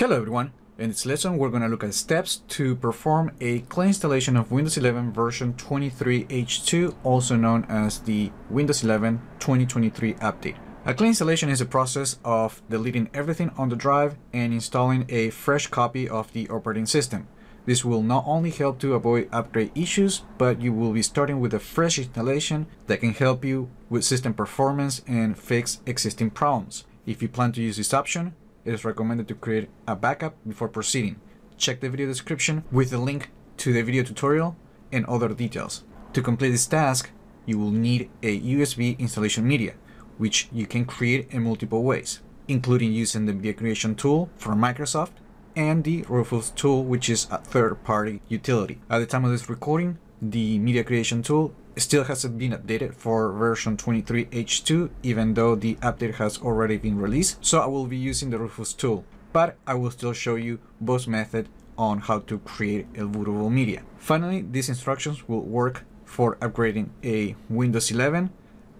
Hello everyone! In this lesson we're going to look at steps to perform a clean installation of Windows 11 version 23H2 also known as the Windows 11 2023 update. A clean installation is a process of deleting everything on the drive and installing a fresh copy of the operating system. This will not only help to avoid upgrade issues, but you will be starting with a fresh installation that can help you with system performance and fix existing problems. If you plan to use this option, it is recommended to create a backup before proceeding. Check the video description with the link to the video tutorial and other details. To complete this task, you will need a USB installation media, which you can create in multiple ways, including using the media creation tool from Microsoft and the Rufus tool, which is a third-party utility. At the time of this recording, the media creation tool still hasn't been updated for version 23H2 even though the update has already been released so I will be using the Rufus tool but I will still show you both methods on how to create a bootable media. Finally these instructions will work for upgrading a Windows 11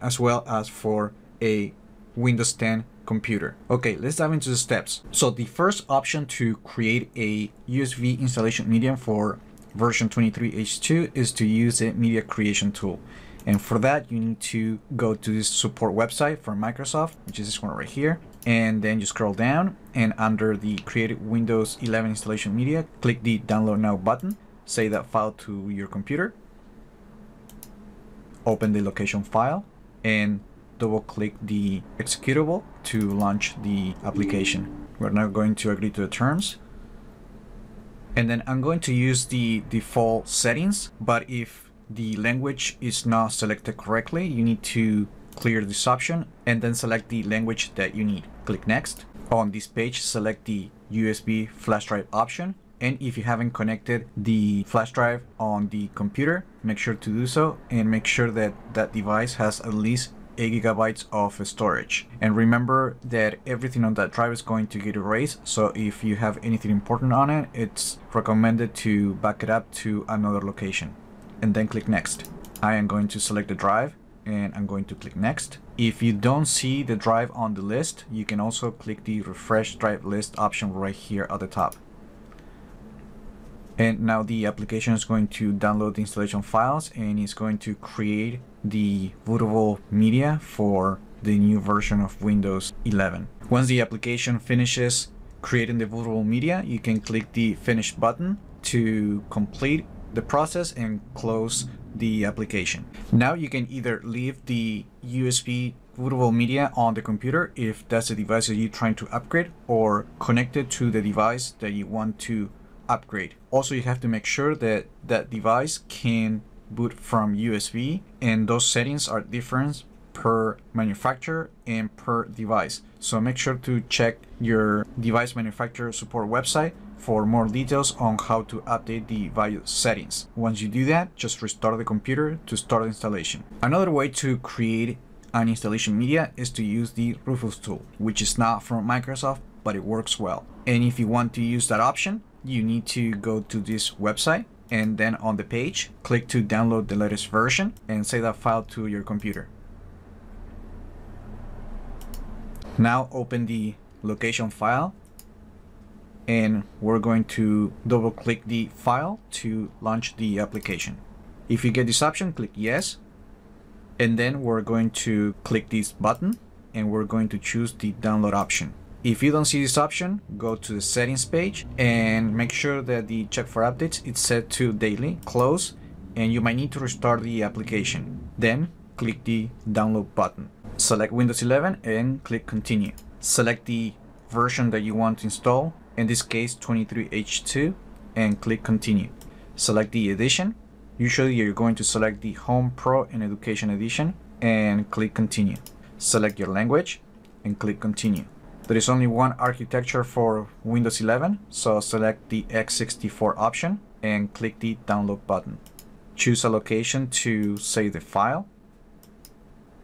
as well as for a Windows 10 computer. Okay, let's dive into the steps. So the first option to create a USB installation medium for version 23H2 is to use the media creation tool. And for that, you need to go to this support website for Microsoft, which is this one right here. And then you scroll down and under the create Windows 11 installation media, click the download now button, save that file to your computer, open the location file and double click the executable to launch the application. We're now going to agree to the terms and then I'm going to use the default settings but if the language is not selected correctly you need to clear this option and then select the language that you need. Click next. On this page select the USB flash drive option. And if you haven't connected the flash drive on the computer make sure to do so and make sure that that device has at least 8 gigabytes of storage. And remember that everything on that drive is going to get erased. So if you have anything important on it, it's recommended to back it up to another location and then click next. I am going to select the drive and I'm going to click next. If you don't see the drive on the list, you can also click the refresh drive list option right here at the top. And now the application is going to download the installation files and it's going to create the bootable media for the new version of Windows 11. Once the application finishes creating the bootable media, you can click the finish button to complete the process and close the application. Now you can either leave the USB bootable media on the computer if that's the device that you're trying to upgrade or connect it to the device that you want to upgrade. Also, you have to make sure that that device can boot from USB and those settings are different per manufacturer and per device. So make sure to check your device manufacturer support website for more details on how to update the UEFI settings. Once you do that, just restart the computer to start the installation. Another way to create an installation media is to use the Rufus tool, which is not from Microsoft, but it works well. And if you want to use that option, you need to go to this website and then on the page, click to download the latest version and save that file to your computer. Now open the location file and we're going to double click the file to launch the application. If you get this option, click yes. And then we're going to click this button and we're going to choose the download option. If you don't see this option, go to the settings page and make sure that the check for updates is set to daily, close, and you might need to restart the application. Then click the download button. Select Windows 11 and click continue. Select the version that you want to install, in this case 23H2, and click continue. Select the edition. Usually you're going to select the Home Pro and Education Edition and click continue. Select your language and click continue. There is only one architecture for Windows 11, so select the x64 option and click the download button. Choose a location to save the file.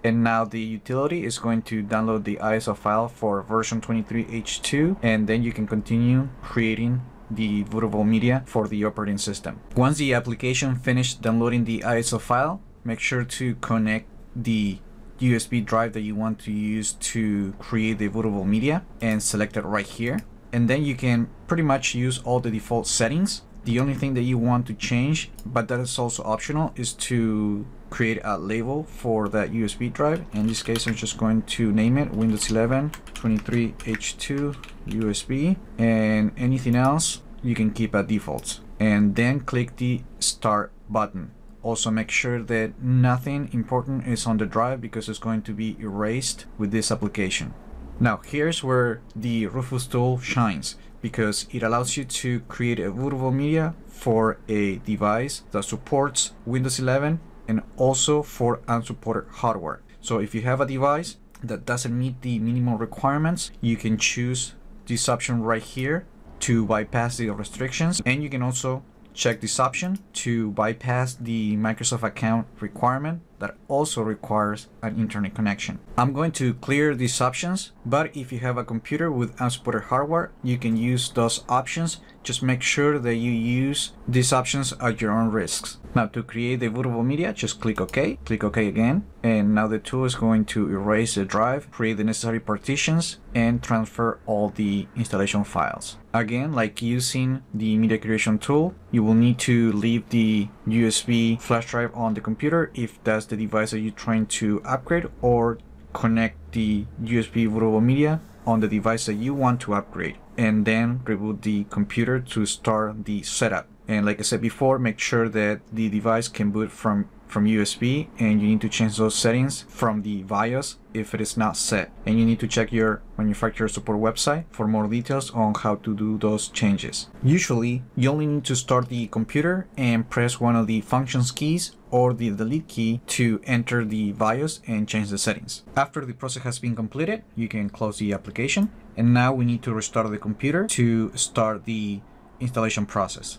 And now the utility is going to download the ISO file for version 23H2 and then you can continue creating the bootable media for the operating system. Once the application finished downloading the ISO file, make sure to connect the USB drive that you want to use to create the bootable media and select it right here and then you can pretty much use all the default settings. The only thing that you want to change, but that is also optional, is to create a label for that USB drive. In this case, I'm just going to name it Windows 11 23H2 USB and anything else you can keep at defaults and then click the start button. Also make sure that nothing important is on the drive because it's going to be erased with this application. Now here's where the Rufus tool shines because it allows you to create a bootable media for a device that supports Windows 11 and also for unsupported hardware. So if you have a device that doesn't meet the minimum requirements, you can choose this option right here to bypass the restrictions and you can also check this option to bypass the Microsoft account requirement that also requires an internet connection. I'm going to clear these options, but if you have a computer with unsupported hardware, you can use those options. Just make sure that you use these options at your own risks. Now to create the bootable media, just click OK, click OK again, and now the tool is going to erase the drive, create the necessary partitions, and transfer all the installation files. Again, like using the media creation tool, you will need to leave the USB flash drive on the computer if that's the device that you're trying to upgrade or connect the USB bootable media on the device that you want to upgrade and then reboot the computer to start the setup. And like I said before, make sure that the device can boot from from USB and you need to change those settings from the BIOS if it is not set. And you need to check your manufacturer support website for more details on how to do those changes. Usually, you only need to start the computer and press one of the functions keys or the delete key to enter the BIOS and change the settings. After the process has been completed, you can close the application. And now we need to restart the computer to start the installation process.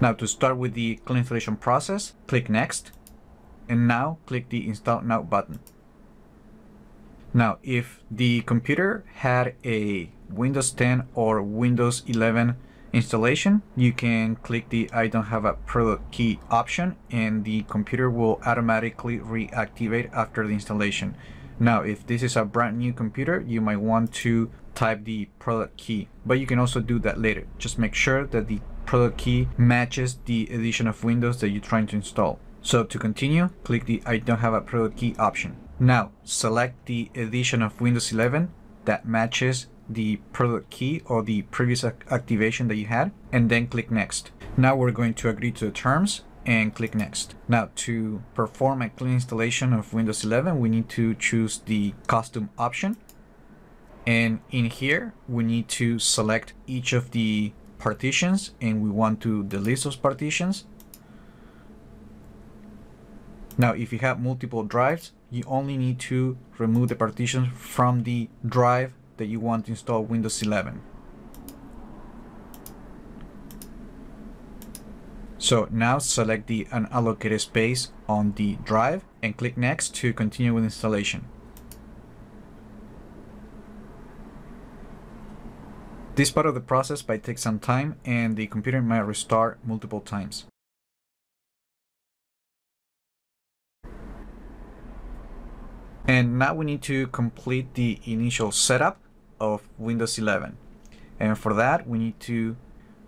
Now to start with the clean installation process, click Next, and now click the Install Now button. Now, if the computer had a Windows 10 or Windows 11 installation, you can click the I don't have a product key option and the computer will automatically reactivate after the installation. Now, if this is a brand new computer, you might want to type the product key, but you can also do that later. Just make sure that the product key matches the edition of Windows that you're trying to install. So to continue, click the I don't have a product key option. Now select the edition of Windows 11 that matches the product key or the previous activation that you had and then click next. Now we're going to agree to the terms and click next. Now to perform a clean installation of Windows 11 we need to choose the custom option and in here we need to select each of the partitions and we want to delete those partitions. Now, if you have multiple drives, you only need to remove the partitions from the drive that you want to install Windows 11. So now select the unallocated space on the drive and click next to continue with installation. This part of the process might take some time and the computer might restart multiple times. And now we need to complete the initial setup of Windows 11. And for that, we need to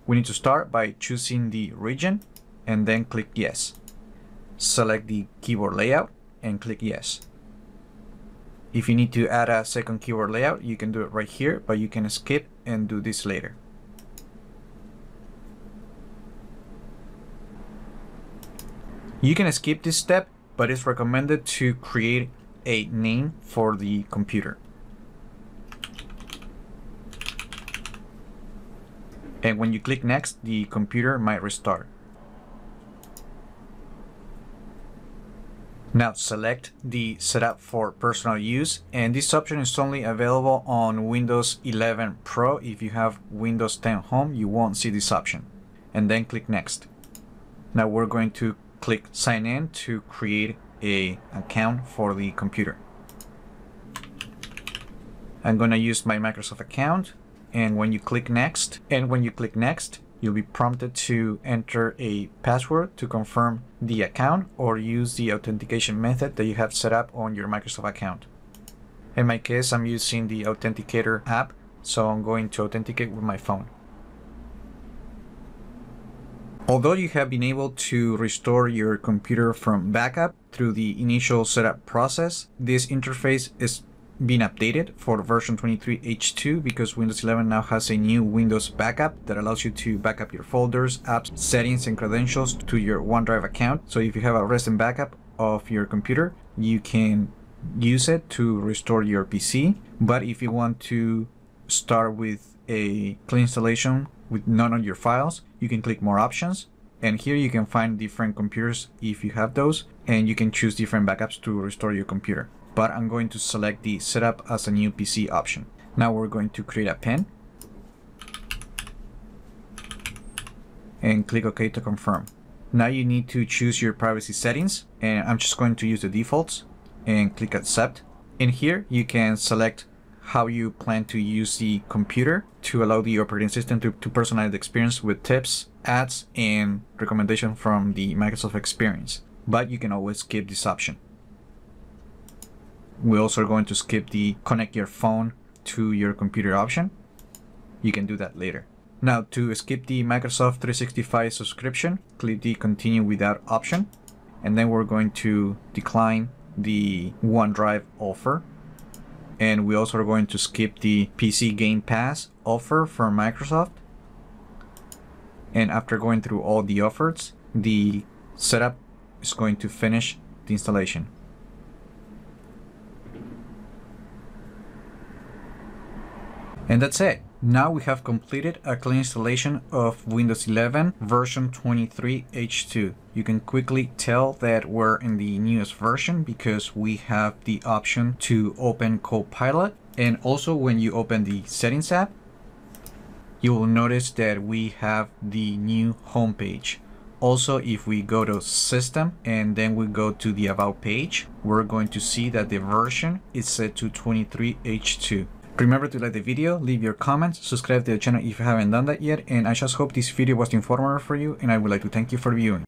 we need to start by choosing the region and then click yes. Select the keyboard layout and click yes. If you need to add a second keyboard layout, you can do it right here, but you can skip and do this later. You can skip this step, but it's recommended to create a name for the computer. And when you click next, the computer might restart. Now select the setup for personal use and this option is only available on Windows 11 Pro. If you have Windows 10 Home, you won't see this option. And then click next. Now we're going to click sign in to create a account for the computer. I'm going to use my Microsoft account and when you click next and when you click next you'll be prompted to enter a password to confirm the account or use the authentication method that you have set up on your Microsoft account. In my case, I'm using the Authenticator app, so I'm going to authenticate with my phone. Although you have been able to restore your computer from backup through the initial setup process, this interface is being updated for version 23H2 because Windows 11 now has a new Windows backup that allows you to back up your folders, apps, settings, and credentials to your OneDrive account. So if you have a recent backup of your computer, you can use it to restore your PC. But if you want to start with a clean installation with none of your files, you can click more options. And here you can find different computers if you have those, and you can choose different backups to restore your computer but I'm going to select the setup as a new PC option. Now we're going to create a PIN and click OK to confirm. Now you need to choose your privacy settings and I'm just going to use the defaults and click accept. In here you can select how you plan to use the computer to allow the operating system to, to personalize the experience with tips, ads, and recommendations from the Microsoft experience. But you can always skip this option. We also are going to skip the connect your phone to your computer option. You can do that later. Now to skip the Microsoft 365 subscription, click the continue without option. And then we're going to decline the OneDrive offer. And we also are going to skip the PC Game Pass offer from Microsoft. And after going through all the offers, the setup is going to finish the installation. And that's it. Now we have completed a clean installation of Windows 11 version 23H2. You can quickly tell that we're in the newest version because we have the option to open Copilot. And also when you open the settings app, you will notice that we have the new homepage. Also, if we go to system and then we go to the about page, we're going to see that the version is set to 23H2. Remember to like the video, leave your comments, subscribe to the channel if you haven't done that yet, and I just hope this video was informative for you, and I would like to thank you for viewing.